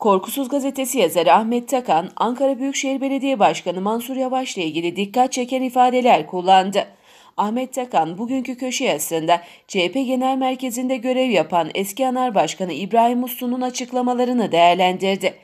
Korkusuz gazetesi yazarı Ahmet Takan, Ankara Büyükşehir Belediye Başkanı Mansur Yavaş'la ilgili dikkat çeken ifadeler kullandı. Ahmet Takan bugünkü köşe yazısında CHP Genel Merkezi'nde görev yapan eski anar başkanı İbrahim Uslu'nun açıklamalarını değerlendirdi.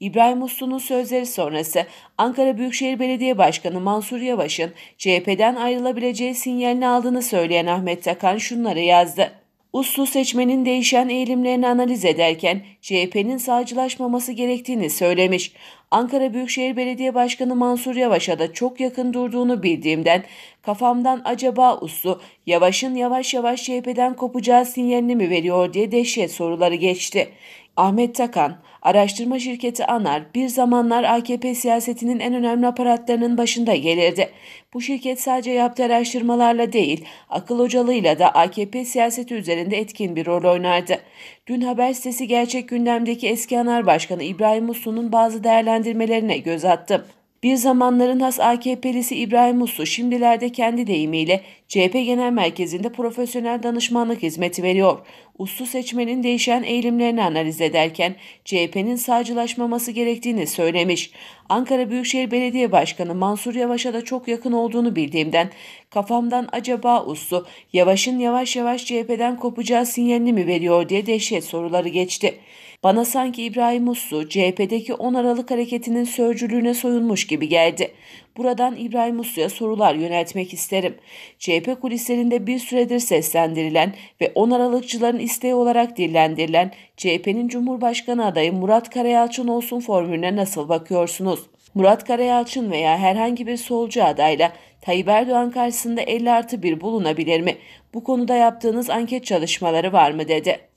İbrahim Uslu'nun sözleri sonrası Ankara Büyükşehir Belediye Başkanı Mansur Yavaş'ın CHP'den ayrılabileceği sinyalini aldığını söyleyen Ahmet Takan şunları yazdı. Uslu seçmenin değişen eğilimlerini analiz ederken CHP'nin sağcılaşmaması gerektiğini söylemiş. Ankara Büyükşehir Belediye Başkanı Mansur Yavaş'a da çok yakın durduğunu bildiğimden kafamdan acaba Uslu Yavaş'ın yavaş yavaş CHP'den kopacağı sinyalini mi veriyor diye dehşet soruları geçti. Ahmet Takan, araştırma şirketi ANAR bir zamanlar AKP siyasetinin en önemli aparatlarının başında gelirdi. Bu şirket sadece yaptığı araştırmalarla değil, akıl hocalığıyla da AKP siyaseti üzerinde etkin bir rol oynardı. Dün haber sitesi Gerçek Gündem'deki eski ANAR Başkanı İbrahim Uslu'nun bazı değerlendirmelerine göz attım. Bir zamanların has AKP'lisi İbrahim Uslu şimdilerde kendi deyimiyle CHP Genel Merkezi'nde profesyonel danışmanlık hizmeti veriyor. Uslu seçmenin değişen eğilimlerini analiz ederken CHP'nin sağcılaşmaması gerektiğini söylemiş. Ankara Büyükşehir Belediye Başkanı Mansur Yavaş'a da çok yakın olduğunu bildiğimden kafamdan acaba Uslu Yavaş'ın yavaş yavaş CHP'den kopacağı sinyalini mi veriyor diye dehşet soruları geçti. Bana sanki İbrahim Uslu CHP'deki 10 Aralık hareketinin sözcülüğüne soyunmuş gibi geldi. Buradan İbrahim Uslu'ya sorular yöneltmek isterim. CHP kulislerinde bir süredir seslendirilen ve 10 Aralıkçıların isteği olarak dillendirilen CHP'nin Cumhurbaşkanı adayı Murat Karayalçın olsun formülüne nasıl bakıyorsunuz? Murat Karayalçın veya herhangi bir solcu adayla Tayyip Erdoğan karşısında 50 artı 1 bulunabilir mi? Bu konuda yaptığınız anket çalışmaları var mı dedi.